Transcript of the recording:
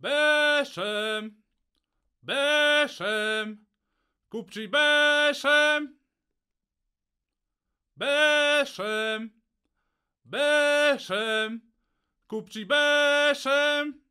Beszem, beszem, kupci beszem, beszem, beszem, kupci beszem.